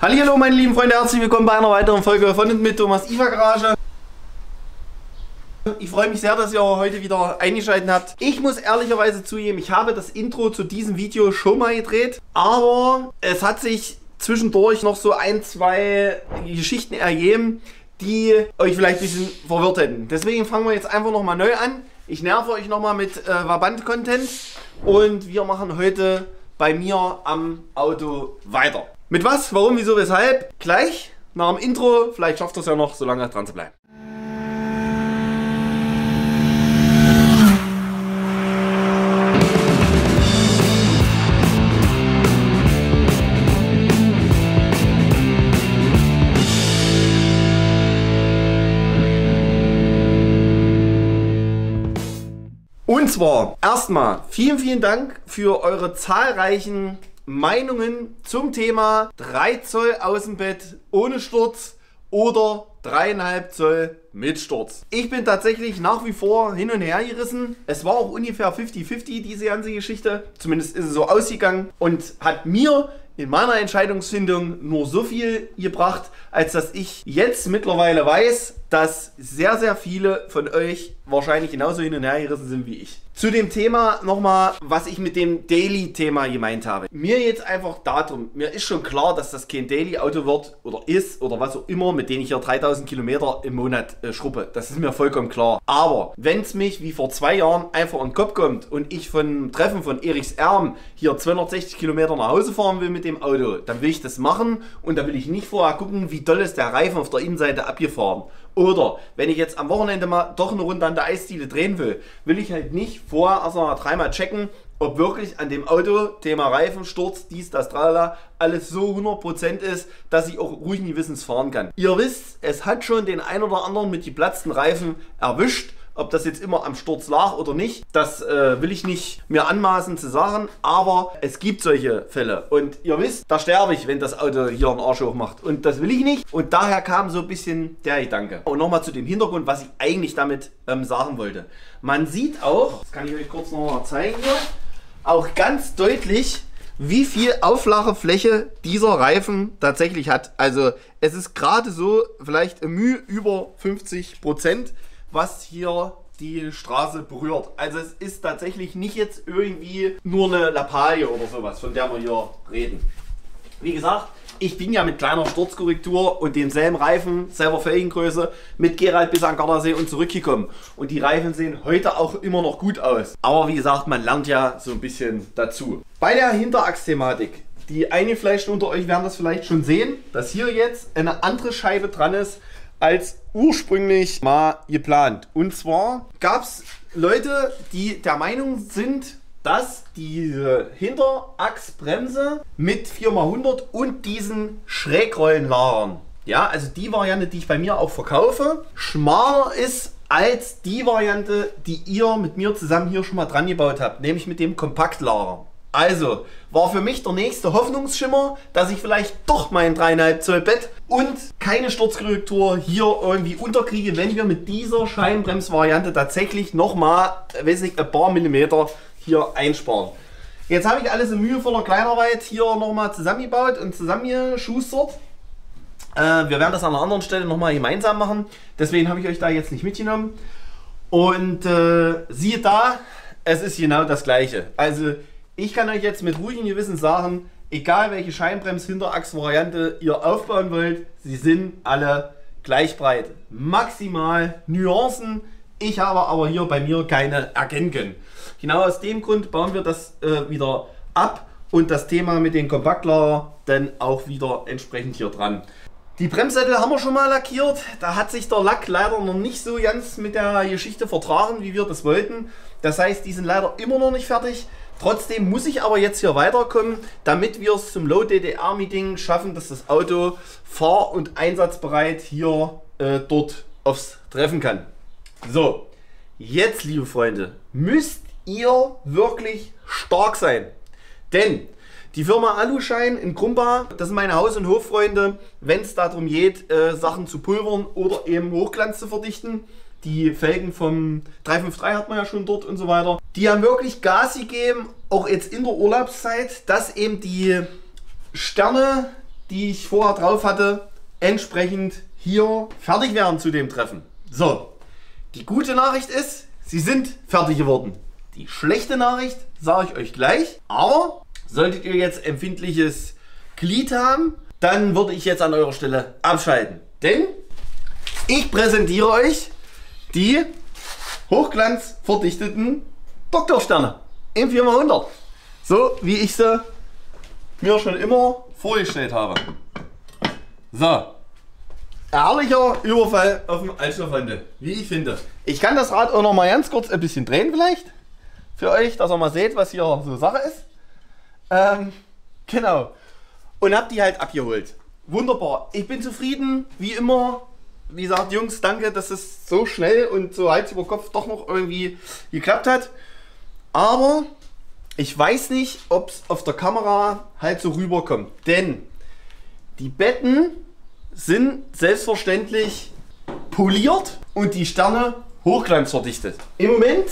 Hallo meine lieben Freunde, herzlich willkommen bei einer weiteren Folge von und mit Thomas Iva Garage. Ich freue mich sehr, dass ihr heute wieder eingeschaltet habt. Ich muss ehrlicherweise zugeben, ich habe das Intro zu diesem Video schon mal gedreht, aber es hat sich zwischendurch noch so ein, zwei Geschichten ergeben, die euch vielleicht ein bisschen verwirrt hätten. Deswegen fangen wir jetzt einfach nochmal neu an. Ich nerve euch nochmal mit äh, Waband-Content und wir machen heute bei mir am Auto weiter. Mit was, warum, wieso, weshalb? Gleich nach dem Intro. Vielleicht schafft es ja noch, so lange dran zu bleiben. Und zwar erstmal vielen, vielen Dank für eure zahlreichen Meinungen zum Thema 3 Zoll Außenbett ohne Sturz oder 3,5 Zoll mit Sturz. Ich bin tatsächlich nach wie vor hin und her gerissen. Es war auch ungefähr 50-50 diese ganze Geschichte. Zumindest ist es so ausgegangen und hat mir in meiner Entscheidungsfindung nur so viel gebracht, als dass ich jetzt mittlerweile weiß, dass sehr, sehr viele von euch wahrscheinlich genauso hin und her gerissen sind wie ich. Zu dem Thema nochmal, was ich mit dem Daily-Thema gemeint habe. Mir jetzt einfach darum, mir ist schon klar, dass das kein Daily-Auto wird oder ist oder was auch immer, mit dem ich hier 3000 Kilometer im Monat äh, schruppe. Das ist mir vollkommen klar. Aber wenn es mich wie vor zwei Jahren einfach in den Kopf kommt und ich von Treffen von Erichs Erm hier 260 Kilometer nach Hause fahren will mit dem Auto, dann will ich das machen und da will ich nicht vorher gucken, wie doll ist der Reifen auf der Innenseite abgefahren. Oder wenn ich jetzt am Wochenende mal doch eine Runde an der Eisdiele drehen will, will ich halt nicht vorher erst mal dreimal checken, ob wirklich an dem Auto, Thema Reifen, Sturz, dies, das, tralala, alles so 100% ist, dass ich auch ruhig nie wissens fahren kann. Ihr wisst, es hat schon den ein oder anderen mit geplatzten Reifen erwischt ob das jetzt immer am Sturz lag oder nicht, das äh, will ich nicht mir anmaßen zu sagen, aber es gibt solche Fälle. Und ihr wisst, da sterbe ich, wenn das Auto hier einen Arsch hoch macht. Und das will ich nicht. Und daher kam so ein bisschen der Gedanke. Und nochmal zu dem Hintergrund, was ich eigentlich damit ähm, sagen wollte. Man sieht auch, das kann ich euch kurz nochmal zeigen hier, auch ganz deutlich, wie viel Auflagefläche dieser Reifen tatsächlich hat. Also es ist gerade so vielleicht Mühe über 50 Prozent was hier die Straße berührt. Also es ist tatsächlich nicht jetzt irgendwie nur eine Lappalie oder sowas, von der wir hier reden. Wie gesagt, ich bin ja mit kleiner Sturzkorrektur und demselben Reifen, selber Felgengröße, mit Gerald bis an Gardasee und zurückgekommen. Und die Reifen sehen heute auch immer noch gut aus. Aber wie gesagt, man lernt ja so ein bisschen dazu. Bei der Hinterachsthematik, die eingefleischten unter euch werden das vielleicht schon sehen, dass hier jetzt eine andere Scheibe dran ist, als ursprünglich mal geplant. Und zwar gab es Leute, die der Meinung sind, dass diese Hinterachsbremse mit 4x100 und diesen Schrägrollenlagern, ja, also die Variante, die ich bei mir auch verkaufe, schmaler ist als die Variante, die ihr mit mir zusammen hier schon mal dran gebaut habt, nämlich mit dem Kompaktlager. Also war für mich der nächste Hoffnungsschimmer, dass ich vielleicht doch mein 3,5 Zoll Bett und keine Sturzkorrektur hier irgendwie unterkriege, wenn wir mit dieser Scheinbremsvariante tatsächlich nochmal, weiß nicht, ein paar Millimeter hier einsparen. Jetzt habe ich alles in mühevoller Kleinarbeit hier nochmal zusammengebaut und zusammengeschustert. Äh, wir werden das an einer anderen Stelle nochmal gemeinsam machen. Deswegen habe ich euch da jetzt nicht mitgenommen. Und äh, siehe da, es ist genau das gleiche. Also ich kann euch jetzt mit ruhigem Gewissen sagen, egal welche Scheinbrems-Hinterachs-Variante ihr aufbauen wollt, sie sind alle gleich breit. Maximal Nuancen. Ich habe aber hier bei mir keine erkennen können. Genau aus dem Grund bauen wir das äh, wieder ab und das Thema mit den Kompaktlager dann auch wieder entsprechend hier dran. Die Bremssättel haben wir schon mal lackiert. Da hat sich der Lack leider noch nicht so ganz mit der Geschichte vertragen, wie wir das wollten. Das heißt, die sind leider immer noch nicht fertig. Trotzdem muss ich aber jetzt hier weiterkommen, damit wir es zum Low DDR Meeting schaffen, dass das Auto fahr- und einsatzbereit hier äh, dort aufs Treffen kann. So, jetzt liebe Freunde, müsst ihr wirklich stark sein. Denn die Firma Aluschein in Krumba, das sind meine Haus- und Hoffreunde, wenn es darum geht, äh, Sachen zu pulvern oder eben Hochglanz zu verdichten. Die Felgen vom 353 hat man ja schon dort und so weiter. Die haben wirklich Gas gegeben, auch jetzt in der Urlaubszeit, dass eben die Sterne die ich vorher drauf hatte, entsprechend hier fertig werden zu dem Treffen. So, die gute Nachricht ist, sie sind fertig geworden. Die schlechte Nachricht sage ich euch gleich. Aber solltet ihr jetzt empfindliches Glied haben, dann würde ich jetzt an eurer Stelle abschalten. Denn ich präsentiere euch die hochglanzverdichteten Doktorsterne im 400. So wie ich sie mir schon immer vorgestellt habe. So. Ehrlicher Überfall auf dem Altstoffhandel, wie ich finde. Ich kann das Rad auch noch mal ganz kurz ein bisschen drehen vielleicht. Für euch, dass ihr mal seht, was hier so Sache ist. Ähm, genau. Und hab die halt abgeholt. Wunderbar. Ich bin zufrieden, wie immer. Wie gesagt, Jungs, danke, dass es so schnell und so Hals über Kopf doch noch irgendwie geklappt hat. Aber ich weiß nicht, ob es auf der Kamera halt so rüberkommt. Denn die Betten sind selbstverständlich poliert und die Sterne hochglanzverdichtet. Im Moment,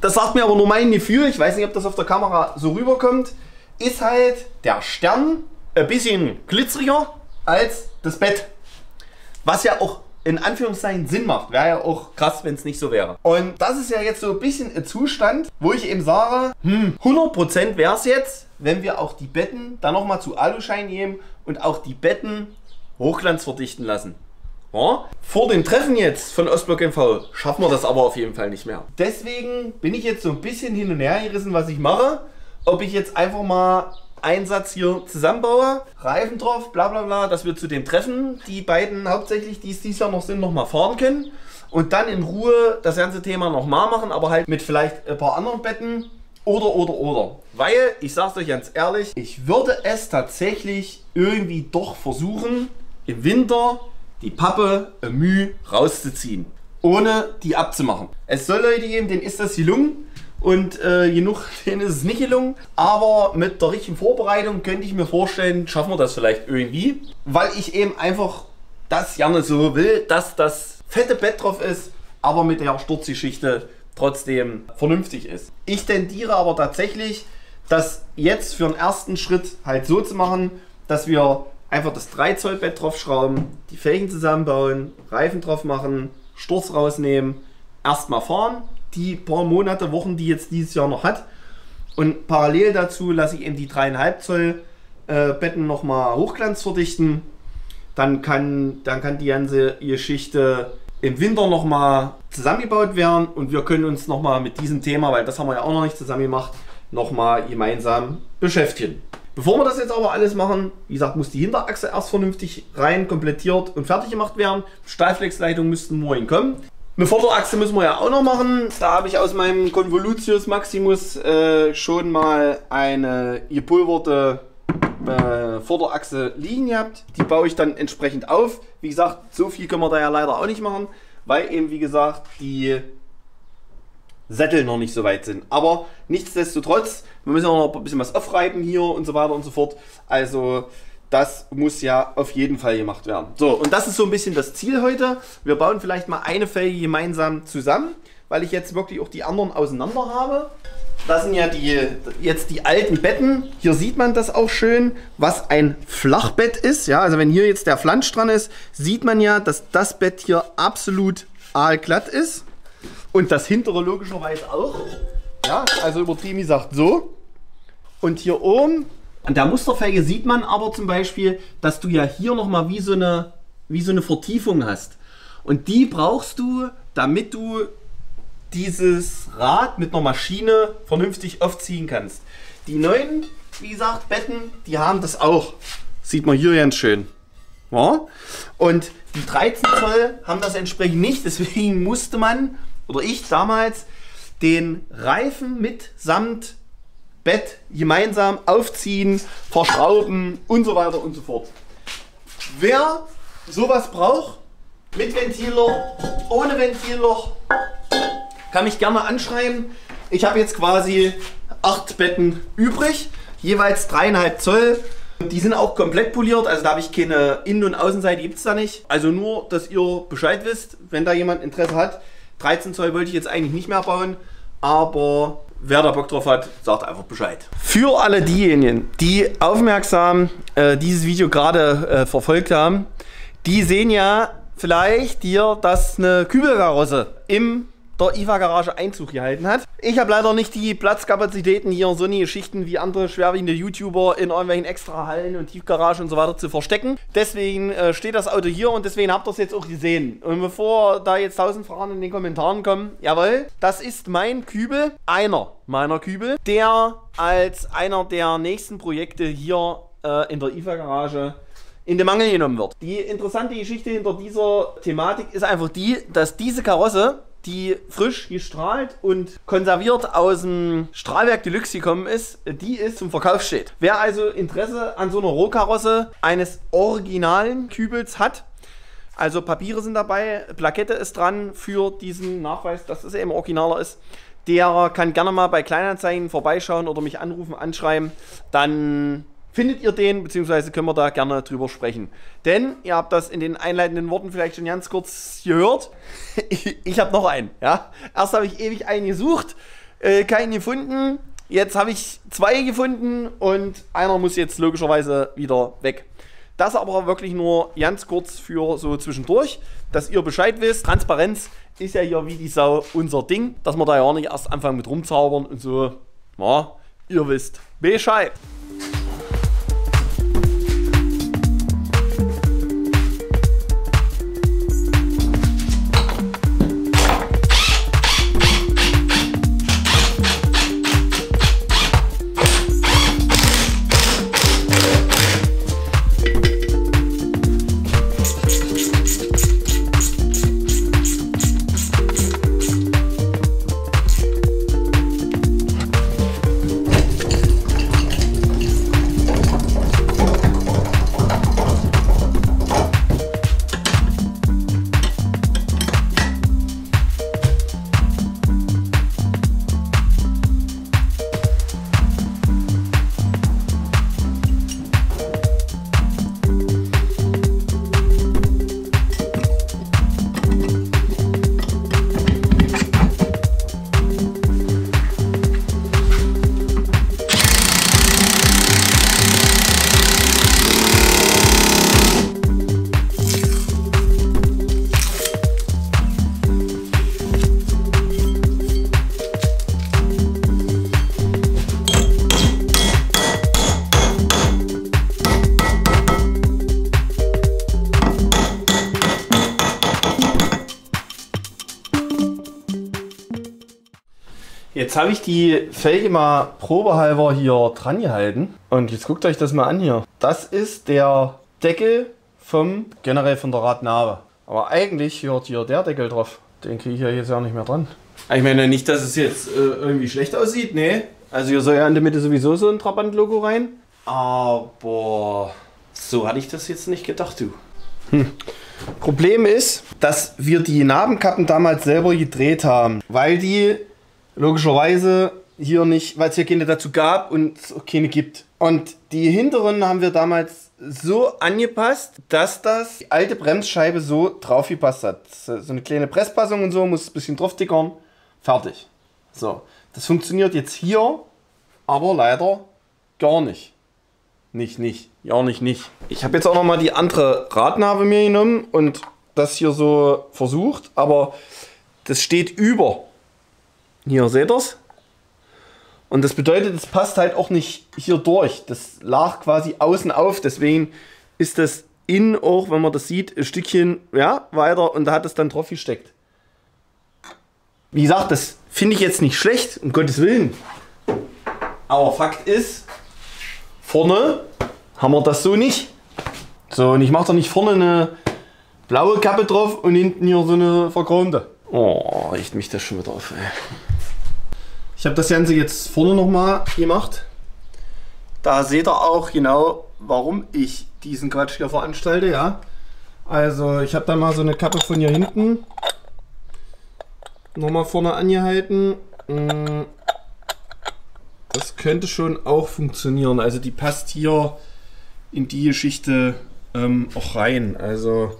das sagt mir aber nur mein Gefühl, ich weiß nicht, ob das auf der Kamera so rüberkommt, ist halt der Stern ein bisschen glitzeriger als das Bett. Was ja auch in Anführungszeichen Sinn macht. Wäre ja auch krass, wenn es nicht so wäre. Und das ist ja jetzt so ein bisschen ein Zustand, wo ich eben sage, hm, 100% wäre es jetzt, wenn wir auch die Betten dann nochmal zu Aluschein nehmen und auch die Betten Hochglanz verdichten lassen. Ja? Vor dem Treffen jetzt von Ostblock MV schaffen wir das aber auf jeden Fall nicht mehr. Deswegen bin ich jetzt so ein bisschen hin und her gerissen, was ich mache. Ob ich jetzt einfach mal Einsatz hier zusammenbaue, Reifen drauf, bla bla bla, dass wir zu dem Treffen. Die beiden hauptsächlich, die es dieses Jahr noch sind, nochmal fahren können. Und dann in Ruhe das ganze Thema nochmal machen, aber halt mit vielleicht ein paar anderen Betten. Oder oder oder. Weil, ich sag's euch ganz ehrlich, ich würde es tatsächlich irgendwie doch versuchen, im Winter die Pappe Mühe rauszuziehen, ohne die abzumachen. Es soll Leute geben, denen ist das gelungen und äh, genug, denen ist es nicht gelungen. Aber mit der richtigen Vorbereitung könnte ich mir vorstellen, schaffen wir das vielleicht irgendwie. Weil ich eben einfach das gerne so will, dass das fette Bett drauf ist, aber mit der Sturzgeschichte trotzdem vernünftig ist. Ich tendiere aber tatsächlich, das jetzt für den ersten Schritt halt so zu machen, dass wir einfach das 3 Zoll Bett draufschrauben, die Felgen zusammenbauen, Reifen drauf machen, Sturz rausnehmen, erstmal fahren, die paar Monate, Wochen, die jetzt dieses Jahr noch hat. Und parallel dazu lasse ich eben die 3,5 Zoll äh, Betten nochmal Hochglanz verdichten. Dann kann, dann kann die ganze Geschichte im Winter nochmal zusammengebaut werden und wir können uns nochmal mit diesem Thema, weil das haben wir ja auch noch nicht zusammen gemacht, nochmal gemeinsam beschäftigen. Bevor wir das jetzt aber alles machen, wie gesagt, muss die Hinterachse erst vernünftig rein, komplettiert und fertig gemacht werden. Stahlflexleitungen müssten morgen kommen. Eine Vorderachse müssen wir ja auch noch machen. Da habe ich aus meinem Convolutius Maximus äh, schon mal eine gepulverte äh, Vorderachse liegen gehabt. Die baue ich dann entsprechend auf. Wie gesagt, so viel können wir da ja leider auch nicht machen, weil eben wie gesagt die Sättel noch nicht so weit sind. Aber nichtsdestotrotz, wir müssen auch noch ein bisschen was aufreiben hier und so weiter und so fort. Also das muss ja auf jeden Fall gemacht werden. So, und das ist so ein bisschen das Ziel heute. Wir bauen vielleicht mal eine Felge gemeinsam zusammen, weil ich jetzt wirklich auch die anderen auseinander habe. Das sind ja die, jetzt die alten Betten. Hier sieht man das auch schön, was ein Flachbett ist. Ja, also wenn hier jetzt der Flansch dran ist, sieht man ja, dass das Bett hier absolut aalglatt ist. Und das hintere logischerweise auch. Ja, also übertrieben gesagt so. Und hier oben an der Musterfelge sieht man aber zum Beispiel, dass du ja hier nochmal wie, so eine, wie so eine Vertiefung hast. Und die brauchst du, damit du dieses Rad mit einer Maschine vernünftig aufziehen kannst. Die neuen, wie gesagt, Betten, die haben das auch. Sieht man hier ganz schön. Ja? Und die 13 Zoll haben das entsprechend nicht. Deswegen musste man, oder ich damals, den Reifen mitsamt Bett gemeinsam aufziehen, verschrauben und so weiter und so fort. Wer sowas braucht, mit Ventilloch, ohne Ventilloch, kann mich gerne anschreiben. Ich habe jetzt quasi acht Betten übrig, jeweils dreieinhalb Zoll. Die sind auch komplett poliert, also da habe ich keine Innen- und Außenseite, gibt es da nicht. Also nur, dass ihr Bescheid wisst, wenn da jemand Interesse hat. 13 Zoll wollte ich jetzt eigentlich nicht mehr bauen, aber wer da Bock drauf hat, sagt einfach Bescheid. Für alle diejenigen, die aufmerksam äh, dieses Video gerade äh, verfolgt haben, die sehen ja vielleicht hier, dass eine Kübelkarosse im der IFA-Garage Einzug gehalten hat. Ich habe leider nicht die Platzkapazitäten, hier so eine Geschichten wie andere schwerwiegende YouTuber in irgendwelchen extra Hallen und Tiefgaragen und so weiter zu verstecken. Deswegen äh, steht das Auto hier und deswegen habt ihr es jetzt auch gesehen. Und bevor da jetzt tausend Fragen in den Kommentaren kommen, jawohl, das ist mein Kübel, einer meiner Kübel, der als einer der nächsten Projekte hier äh, in der IFA-Garage in den Mangel genommen wird. Die interessante Geschichte hinter dieser Thematik ist einfach die, dass diese Karosse die frisch gestrahlt und konserviert aus dem Strahlwerk Deluxe gekommen ist, die ist zum Verkauf steht. Wer also Interesse an so einer Rohkarosse eines originalen Kübels hat, also Papiere sind dabei, Plakette ist dran für diesen Nachweis, dass es eben originaler ist. Der kann gerne mal bei Kleinanzeigen vorbeischauen oder mich anrufen, anschreiben. Dann findet ihr den, beziehungsweise können wir da gerne drüber sprechen. Denn ihr habt das in den einleitenden Worten vielleicht schon ganz kurz gehört. ich, ich habe noch einen. Ja? Erst habe ich ewig einen gesucht, äh, keinen gefunden. Jetzt habe ich zwei gefunden und einer muss jetzt logischerweise wieder weg. Das aber wirklich nur ganz kurz für so zwischendurch, dass ihr Bescheid wisst. Transparenz ist ja hier wie die Sau unser Ding, dass wir da ja nicht erst anfangen mit rumzaubern und so. Ja, ihr wisst Bescheid. Jetzt habe ich die Felge mal probehalber hier dran gehalten. Und jetzt guckt euch das mal an hier. Das ist der Deckel vom, generell von der Radnabe. Aber eigentlich hört hier der Deckel drauf. Den kriege ich ja jetzt ja nicht mehr dran. Ich meine nicht, dass es jetzt äh, irgendwie schlecht aussieht, ne? Also hier soll ja in der Mitte sowieso so ein Trabant-Logo rein. Aber so hatte ich das jetzt nicht gedacht, du. Hm. Problem ist, dass wir die Narbenkappen damals selber gedreht haben, weil die logischerweise hier nicht, weil es hier keine dazu gab und es auch keine gibt. Und die hinteren haben wir damals so angepasst, dass das die alte Bremsscheibe so drauf gepasst hat. So eine kleine Presspassung und so, muss ein bisschen drauf dickern. Fertig. So, das funktioniert jetzt hier, aber leider gar nicht. Nicht, nicht. Ja, nicht, nicht. Ich habe jetzt auch noch mal die andere Radnabe mir genommen und das hier so versucht, aber das steht über hier seht ihr es. Und das bedeutet, es passt halt auch nicht hier durch. Das lag quasi außen auf. Deswegen ist das innen auch, wenn man das sieht, ein Stückchen ja, weiter und da hat es dann drauf gesteckt. Wie gesagt, das finde ich jetzt nicht schlecht, um Gottes Willen. Aber Fakt ist, vorne haben wir das so nicht. So, und ich mache da nicht vorne eine blaue Kappe drauf und hinten hier so eine verchromte. Oh, riecht mich das schon wieder auf, ey. Ich habe das Ganze jetzt vorne nochmal gemacht. Da seht ihr auch genau, warum ich diesen Quatsch hier veranstalte, ja. Also ich habe da mal so eine Kappe von hier hinten nochmal vorne angehalten. Mm, das könnte schon auch funktionieren. Also die passt hier in die Geschichte ähm, auch rein. Also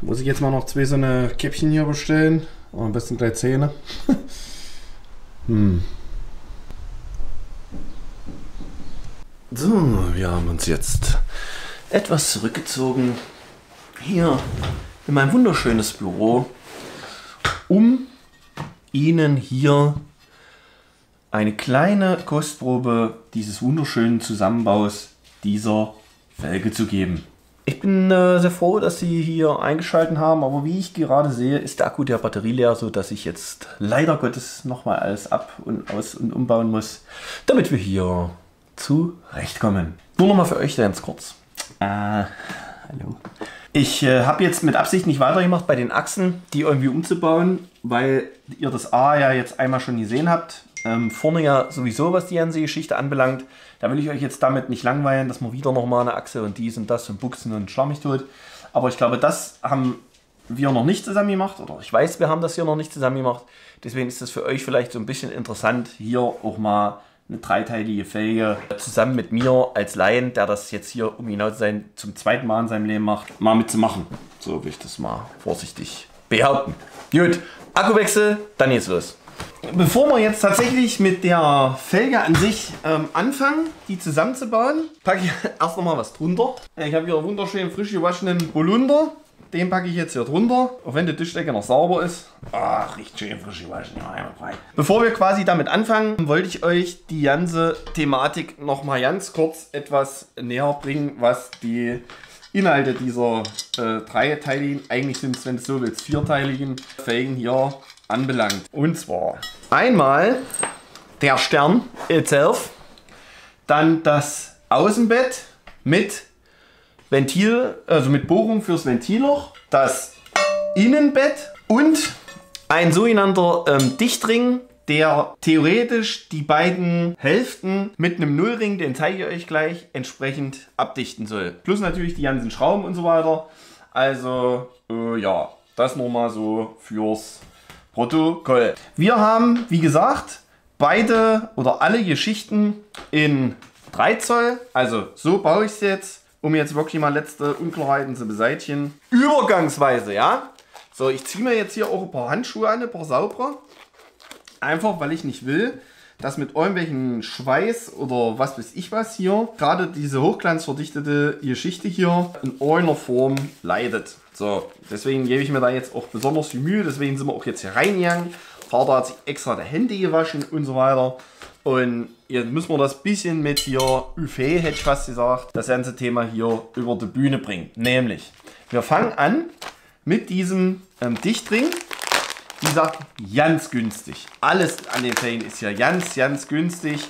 da muss ich jetzt mal noch zwei so eine Käppchen hier bestellen. Aber am besten gleich Zähne. Hm. So, wir haben uns jetzt etwas zurückgezogen hier in mein wunderschönes Büro, um Ihnen hier eine kleine Kostprobe dieses wunderschönen Zusammenbaus dieser Felge zu geben. Ich bin äh, sehr froh, dass Sie hier eingeschaltet haben, aber wie ich gerade sehe, ist der Akku der Batterie leer, sodass ich jetzt leider Gottes nochmal alles ab und aus und umbauen muss, damit wir hier zurechtkommen. Nur nochmal für euch ganz kurz. Äh, hallo. Ich äh, habe jetzt mit Absicht nicht weitergemacht bei den Achsen, die irgendwie umzubauen, weil ihr das A ja jetzt einmal schon gesehen habt. Ähm, vorne ja sowieso, was die ganze Geschichte anbelangt. Da will ich euch jetzt damit nicht langweilen, dass wir wieder nochmal eine Achse und dies und das und Buchsen und schlammig tut. Aber ich glaube, das haben wir noch nicht zusammen gemacht oder ich weiß, wir haben das hier noch nicht zusammen gemacht. Deswegen ist das für euch vielleicht so ein bisschen interessant, hier auch mal eine dreiteilige Felge zusammen mit mir als Laien, der das jetzt hier, um genau zu sein, zum zweiten Mal in seinem Leben macht, mal mitzumachen. So will ich das mal vorsichtig behaupten. Gut, Akkuwechsel, dann geht's los. Bevor wir jetzt tatsächlich mit der Felge an sich ähm, anfangen, die zusammenzubauen, packe ich erst noch mal was drunter. Ich habe hier wunderschön frisch gewaschenen Holunder. Den packe ich jetzt hier drunter, auch wenn die Tischdecke noch sauber ist. Ach, riecht schön frisch gewaschen. Bevor wir quasi damit anfangen, wollte ich euch die ganze Thematik noch mal ganz kurz etwas näher bringen, was die Inhalte dieser äh, dreiteiligen, eigentlich sind es, wenn du so willst, vierteiligen Felgen hier anbelangt. Und zwar einmal der Stern itself, dann das Außenbett mit Ventil, also mit Bohrung fürs Ventilloch, das Innenbett und ein sogenannter ähm, Dichtring, der theoretisch die beiden Hälften mit einem Nullring, den zeige ich euch gleich, entsprechend abdichten soll. Plus natürlich die ganzen Schrauben und so weiter. Also äh, ja, das nur mal so fürs Protokoll. Wir haben, wie gesagt, beide oder alle Geschichten in 3 Zoll. Also so baue ich es jetzt, um jetzt wirklich mal letzte Unklarheiten zu beseitigen. Übergangsweise, ja. So, ich ziehe mir jetzt hier auch ein paar Handschuhe an, ein paar saubere. Einfach, weil ich nicht will, dass mit irgendwelchen Schweiß oder was weiß ich was hier, gerade diese hochglanzverdichtete Geschichte hier in irgendeiner Form leidet. So, deswegen gebe ich mir da jetzt auch besonders viel Mühe, deswegen sind wir auch jetzt hier reingegangen. Vater hat sich extra die Hände gewaschen und so weiter. Und jetzt müssen wir das bisschen mit hier Buffet, hätte ich fast gesagt, das ganze Thema hier über die Bühne bringen. Nämlich, wir fangen an mit diesem ähm, Dichtring. Wie gesagt, ganz günstig. Alles an den Fällen ist ja ganz, ganz günstig.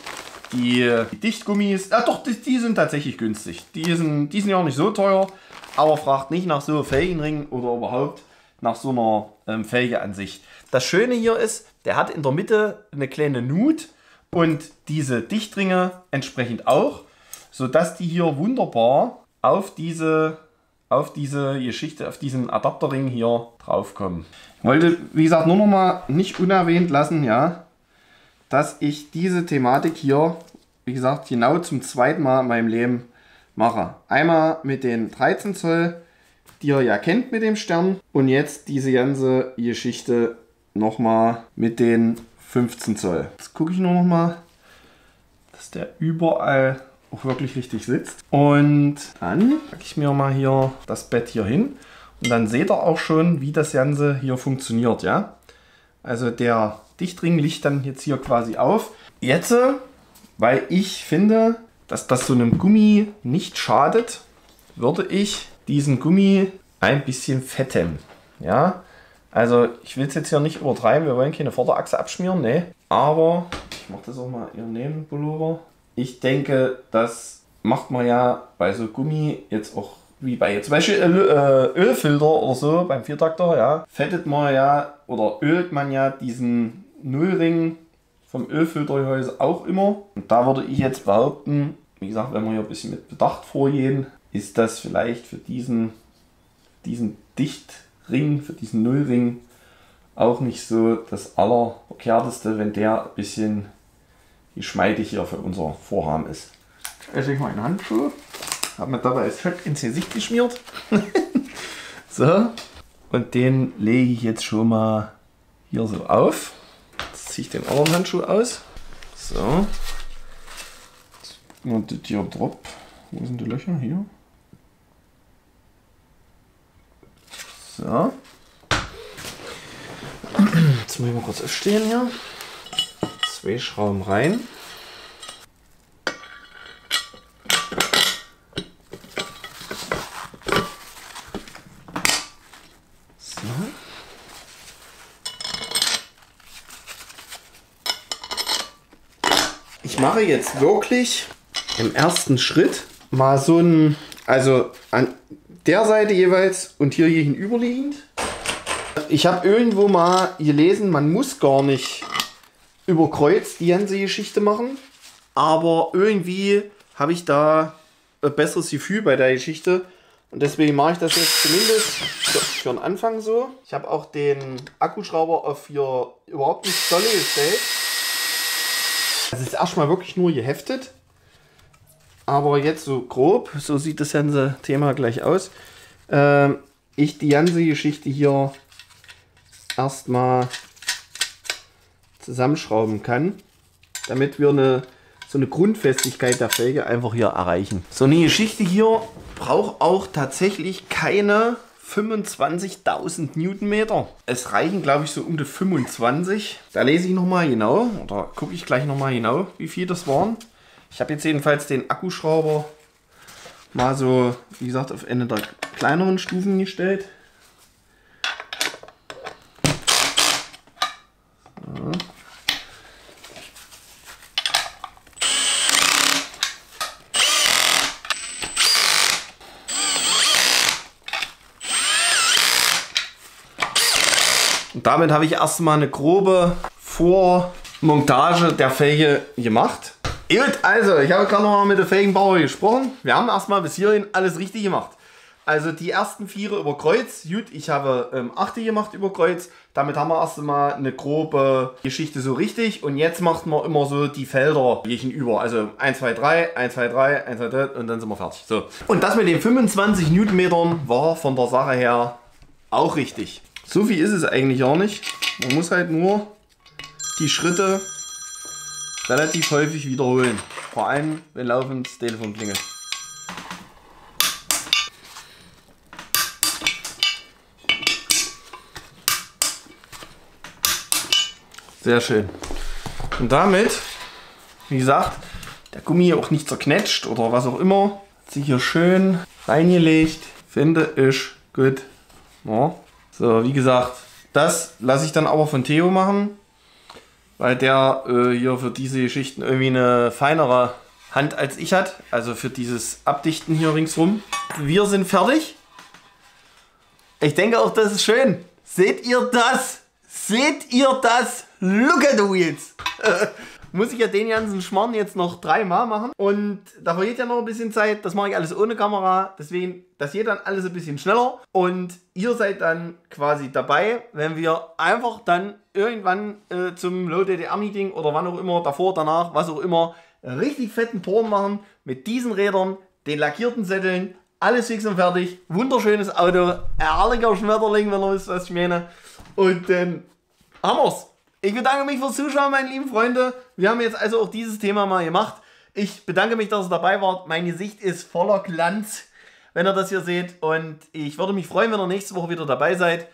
Die, die Dichtgummis, ah doch, die, die, sind tatsächlich günstig. Die sind, die sind ja auch nicht so teuer, aber fragt nicht nach so Felgenringen oder überhaupt nach so einer ähm, Felge an sich. Das Schöne hier ist, der hat in der Mitte eine kleine Nut und diese Dichtringe entsprechend auch, sodass die hier wunderbar auf diese, auf diese Geschichte, auf diesen Adapterring hier draufkommen. Ich wollte, wie gesagt, nur noch mal nicht unerwähnt lassen, ja, dass ich diese Thematik hier, wie gesagt, genau zum zweiten Mal in meinem Leben mache. Einmal mit den 13 Zoll, die ihr ja kennt mit dem Stern und jetzt diese ganze Geschichte nochmal mit den 15 Zoll. Jetzt gucke ich nur noch mal, dass der überall auch wirklich richtig sitzt. Und dann packe ich mir mal hier das Bett hier hin. Und dann seht ihr auch schon, wie das Ganze hier funktioniert. Ja? Also der Dichtring liegt dann jetzt hier quasi auf. Jetzt, weil ich finde, dass das so einem Gummi nicht schadet, würde ich diesen Gummi ein bisschen fetten. Ja, also ich will es jetzt hier nicht übertreiben, wir wollen keine Vorderachse abschmieren, ne? Aber ich mache das auch mal hier neben Pullover. Ich denke, das macht man ja bei so Gummi jetzt auch wie bei zum Beispiel äh, Ölfilter oder so beim Viertakter, ja, fettet man ja oder ölt man ja diesen Nullring vom Ölfiltergehäuse auch immer. Und da würde ich jetzt behaupten, wie gesagt, wenn wir hier ein bisschen mit Bedacht vorgehen, ist das vielleicht für diesen, diesen Dicht Ring, für diesen Nullring auch nicht so das Allerverkehrteste, wenn der ein bisschen geschmeidig hier für unser Vorhaben ist. Jetzt ich meine Handschuhe. Habe mir dabei das Fett ins Gesicht geschmiert. so. Und den lege ich jetzt schon mal hier so auf. Jetzt ziehe ich den anderen Handschuh aus. So. Und das hier. Wo sind die Löcher? Hier. So. Jetzt muss ich mal kurz aufstehen hier. Zwei Schrauben rein. Ich mache jetzt wirklich im ersten Schritt mal so ein, also an der Seite jeweils und hier gegenüberliegend. Ich habe irgendwo mal gelesen, man muss gar nicht über Kreuz die ganze Geschichte machen, aber irgendwie habe ich da ein besseres Gefühl bei der Geschichte und deswegen mache ich das jetzt zumindest für, für den Anfang so. Ich habe auch den Akkuschrauber auf hier überhaupt nicht dolle gestellt. Das ist erstmal wirklich nur geheftet. Aber jetzt so grob, so sieht das ganze Thema gleich aus. Ähm, ich die ganze Geschichte hier erstmal zusammenschrauben kann, damit wir eine, so eine Grundfestigkeit der Felge einfach hier erreichen. So eine Geschichte hier braucht auch tatsächlich keine 25.000 Newtonmeter. Es reichen, glaube ich, so um die 25. Da lese ich nochmal genau, oder gucke ich gleich nochmal genau, wie viel das waren. Ich habe jetzt jedenfalls den Akkuschrauber mal so, wie gesagt, auf eine der kleineren Stufen gestellt. Und damit habe ich erstmal eine grobe Vormontage der Felge gemacht. Gut, also ich habe gerade noch mal mit der Felgenbauer gesprochen. Wir haben erstmal bis hierhin alles richtig gemacht. Also die ersten Viere über Kreuz, gut, ich habe ähm, achte gemacht über Kreuz. Damit haben wir erst einmal eine grobe Geschichte so richtig. Und jetzt macht man immer so die Felder gegenüber. Also 1, 2, 3, 1, 2, 3, 1, 2, 3 und dann sind wir fertig. So. Und das mit den 25 Newtonmetern war von der Sache her auch richtig. So viel ist es eigentlich auch nicht. Man muss halt nur die Schritte relativ häufig wiederholen. Vor allem, wenn laufend das Telefon klingelt. Sehr schön. Und damit, wie gesagt, der Gummi auch nicht zerknetscht oder was auch immer. Hat sich hier schön reingelegt. Finde ich gut. Ja. So, wie gesagt, das lasse ich dann aber von Theo machen, weil der äh, hier für diese Geschichten irgendwie eine feinere Hand als ich hat. Also für dieses Abdichten hier ringsrum. Wir sind fertig. Ich denke auch, das ist schön. Seht ihr das? Seht ihr das? Look at the wheels. Muss ich ja den ganzen Schmarrn jetzt noch dreimal machen. Und da vergeht ja noch ein bisschen Zeit. Das mache ich alles ohne Kamera. Deswegen, das geht dann alles ein bisschen schneller. Und ihr seid dann quasi dabei, wenn wir einfach dann irgendwann äh, zum Low DDR Meeting oder wann auch immer, davor, danach, was auch immer, richtig fetten Turm machen mit diesen Rädern, den lackierten Sätteln, alles fix und fertig. Wunderschönes Auto, herrlicher Schmetterling, wenn ihr wisst, was ich meine. Und dann haben wir's. Ich bedanke mich fürs Zuschauen, meine lieben Freunde. Wir haben jetzt also auch dieses Thema mal gemacht. Ich bedanke mich, dass ihr dabei wart. Mein Gesicht ist voller Glanz, wenn ihr das hier seht. Und ich würde mich freuen, wenn ihr nächste Woche wieder dabei seid,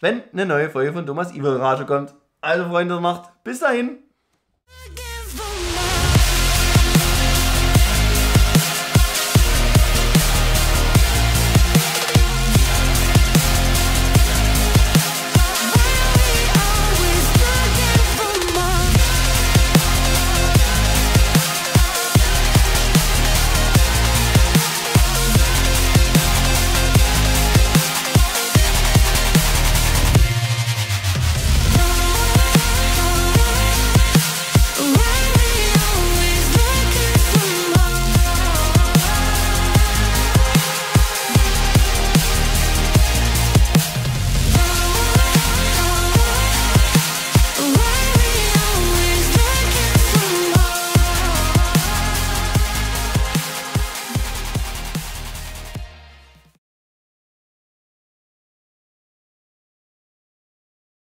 wenn eine neue Folge von Thomas Evil Rage kommt. Also Freunde der Nacht, bis dahin.